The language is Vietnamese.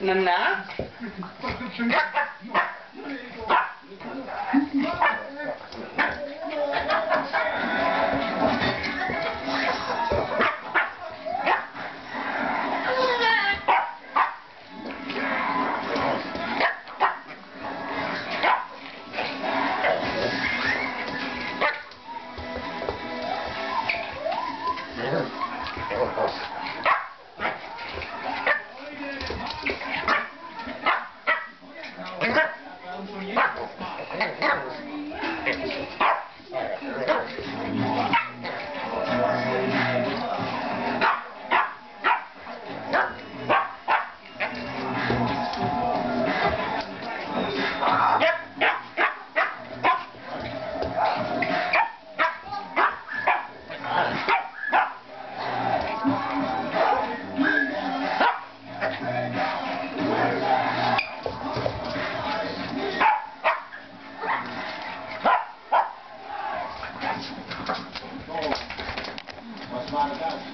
Nana? Was nom, nom. Obrigado.